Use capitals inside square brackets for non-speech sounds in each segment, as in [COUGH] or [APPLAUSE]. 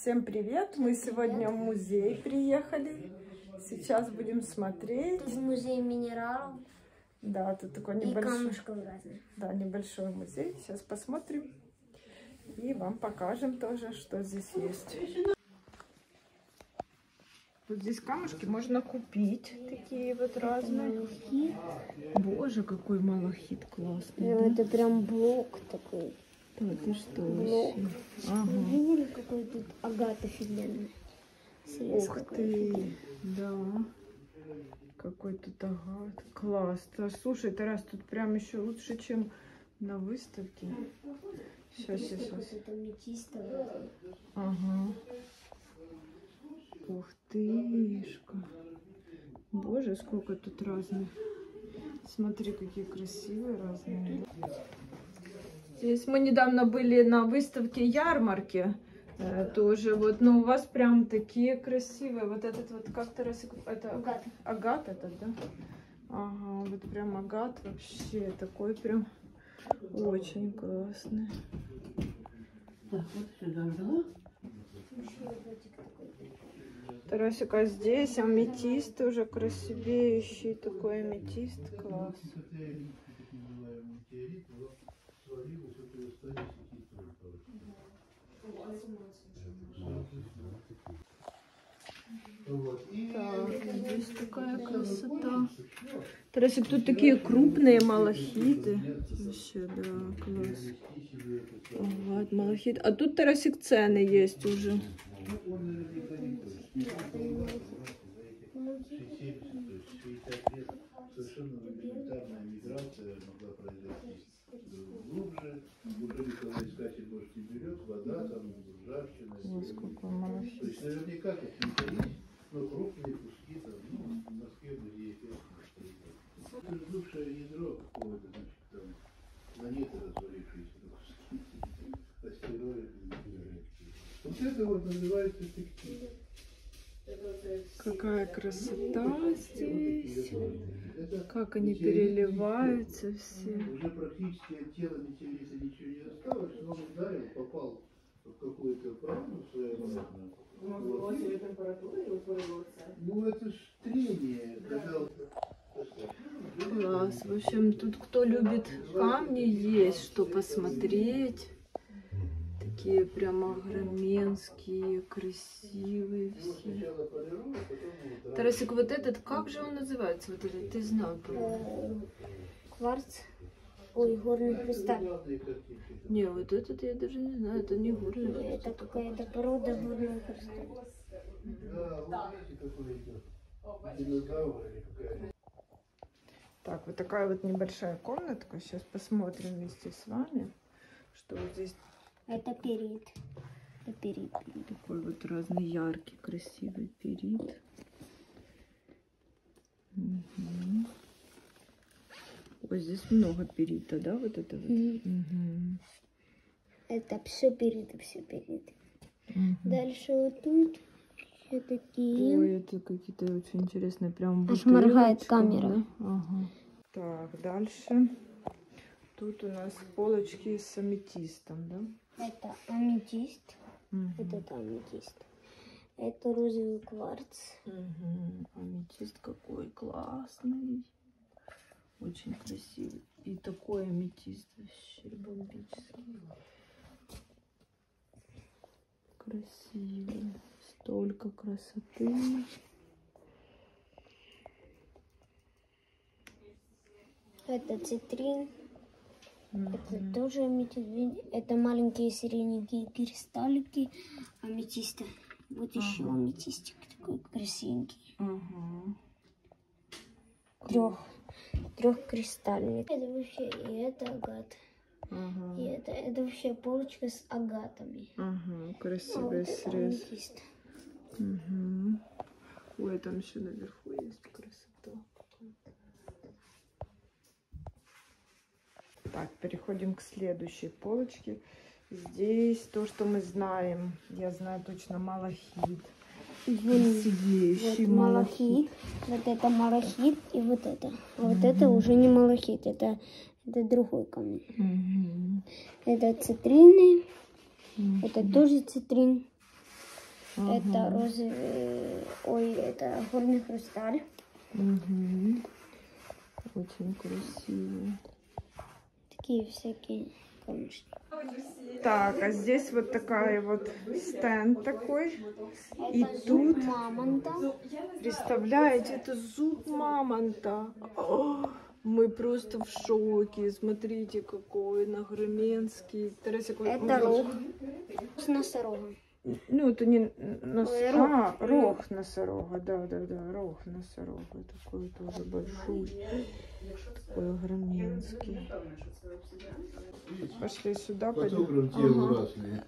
Всем привет! Мы сегодня в музей приехали. Сейчас будем смотреть. В музей минералов Да, тут такой небольшой, да, небольшой музей. Сейчас посмотрим и вам покажем тоже, что здесь есть. Вот здесь камушки можно купить, такие вот разные. Малахит. Боже, какой малахит классный. Ну, это прям блок такой. Да, ты что Блок. вообще? Ага. Видели, какой тут агат офигенный? Срез Ух ты, офигенный. да. Какой тут агат. Класс. Да, слушай, Тарас, тут прям еще лучше, чем на выставке. Сейчас, сейчас, сейчас. Ага. Ух тышка. Боже, сколько тут разных. Смотри, какие красивые разные. Здесь мы недавно были на выставке ярмарки. э, тоже вот, но у вас прям такие красивые. Вот этот вот как-то раз это Агат. агат этот, да? Ага, вот прям агат вообще такой прям очень классный. Так, вот сюда прикольный. Тарасик, а здесь аметист уже красивеющий такой аметист, класс. Так, здесь такая красота. Тарасик, тут такие крупные малахиты. Вообще, да, класс. Ага, малахит. А тут Тарасик цены есть уже. совершенно элементарная миграция могла произойти глубже, уже искатель может не берет, вода там, ржавчина. Вот сколько То есть наверняка какие-то есть, но крупные куски там, ну, в Москве музей Это же бывшее ядро какого-то, значит, там, планеты развалившиеся куски, [LAUGHS] астероиды. Вот это вот называется текстиль. Какая красота здесь. Как они переливаются все. Уже практически от тела метеорита ничего не осталось, но он ударил, попал в какую-то праму своеобразную. Вот. Ну это ж трение, когда вот- Класс. В общем, тут кто любит камни, есть что посмотреть. Такие прям огроменские, красивые все. Тарасик, вот этот, как же он называется? Вот этот, ты знал. Э, Кварц. Ой, горный кристалл. Не, вот этот я даже не знаю, это не горный. Это какая-то порода горного кристалла. Так, вот такая вот небольшая комнатка. Сейчас посмотрим вместе с вами, что вот здесь Это перит. Это перит. такой вот разный яркий, красивый перит. Мгм. Ой, здесь много перита, да, вот это вот? Мгм. Это все перит, все перит. Мгм. Дальше вот тут еще такие. Ой, это какие-то очень интересные прям Аж моргает камера. да? Ага. Так, дальше. Тут у нас полочки с аметистом, да? Это аметист. Мгм. Вот это аметист. Это розовый кварц. Мгм. Аметист какой классный. Очень красивый. И такой аметист вообще бомбический. Красивый. Столько красоты. Это цитрин. Это тоже аметист. Это маленькие сиреневые кристаллики аметиста. Вот еще Ага. аметистик такой красивенький. Ага. Трех. Трехкристальный. Это вообще и это агат. Ага. И это, это вообще полочка с агатами. Ага. А Красивый вот это срез. Мгм. Ой, там еще наверху есть красота. Так, переходим к следующей полочке. Здесь то, что мы знаем. Я знаю точно малахит. Красивейший Вот малахит, вот это малахит и вот это. А вот это уже не малахит, это, это другой камень. Мгм. Это цитрины, Мгм. это тоже цитрин. Это розовый, ой, это горный хрусталь. Мгм. Очень красиво. Такие всякие камушки. Так, а здесь вот такая вот стенд такой. И Это тут, зуб мамонта. представляете, это зуб мамонта. О, мы просто в шоке. Смотрите, какой нагроменский. Тарасик, Это рог с носорогом. Ну, это не нос... Ой, а, рог. рог носорога, да, да, да, рог носорога, такой тоже большой, такой огроменский. Пошли сюда, пойдем. Фотограф делал разные.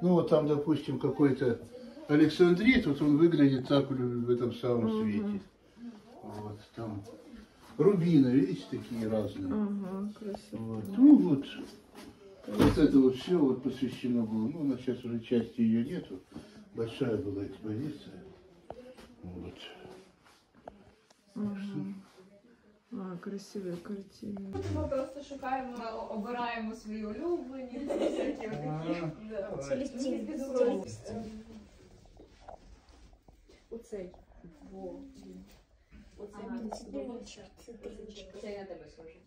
Ну вот там, допустим, какой-то Александрит, вот он выглядит так в этом самом свете. Вот там рубины, видите, такие разные. Ага, красиво. Вот. Ну вот, вот это вот все вот посвящено было. Ну, у нас сейчас уже части ее нету. Большая была экспозиция. Вот. А, красивые картины. Ми просто шукаємо, обираємо свої улюблені, всякі отакі. Да. Целестин. Оцей. Во. Оцей мені сподобався. Це я тебе схожу.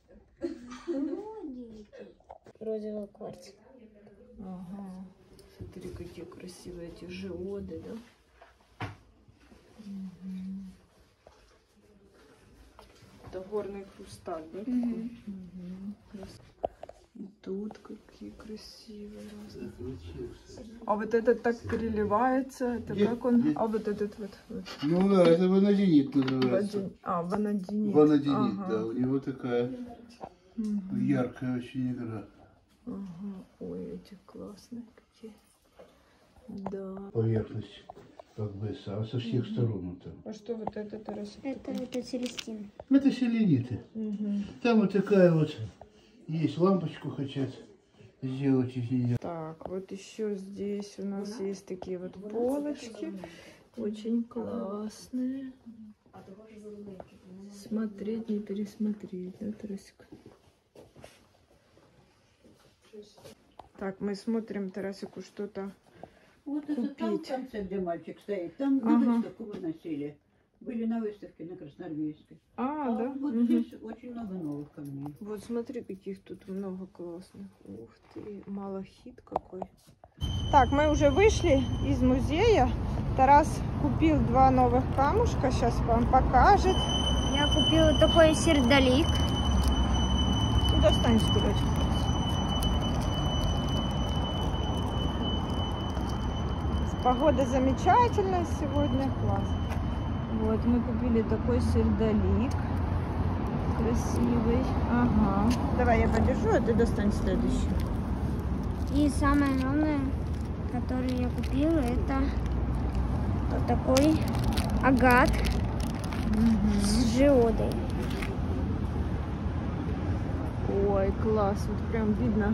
Розовый кварц. Ага. Смотри, какие красивые эти жиоды, да? Мгм. Это горный хрусталь, да? Крас- И тут какие красивые разные. А вот этот так переливается, это Где- как он? А вот этот вот. вот. Ну да, это ванадинит называется. Вадин- А, ванадинит. Ванадинит, Ага. да. У него такая Мгм. яркая очень игра. Ага. Ой, эти классные какие. Да. Поверхность как бы со, со всех сторон. вот там. А что вот этот раз? Это, это целестин. Это селениты. Мгм. Там вот такая вот есть лампочку хотят сделать из нее. Так, вот еще здесь у нас есть такие вот полочки. Очень классные. Смотреть, не пересмотреть, да, Тарасик? Так, мы смотрим Тарасику что-то. Вот это там в Купить. конце, где мальчик стоит. Там Ага. на выставку выносили. Были на выставке на Красноармейской. А, да? вот Мгм. здесь очень много новых камней. Вот смотри, каких тут много классных. Ух ты, малахит какой. Так, мы уже вышли из музея. Тарас купил два новых камушка, сейчас вам покажет. Я купила такой сердолик. Ну, достань скорее. Погода замечательная сегодня, класс. Вот, мы купили такой сердолик. Красивый. Ага. Давай я подержу, а ты достань следующий. И самое главное, которое я купила, это вот такой агат с жиодой. Ой, класс, вот прям видно.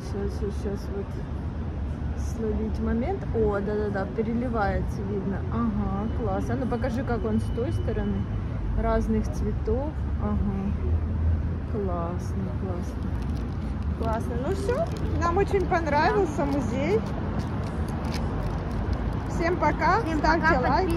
Сейчас, сейчас вот словить момент. О, да-да-да, переливается, видно. Ага, класс. А ну покажи, как он с той стороны. Разных цветов. Ага. Классно, классно. Классно. Ну все, нам очень понравился музей. Всем пока, Всем ставьте пока, лайк.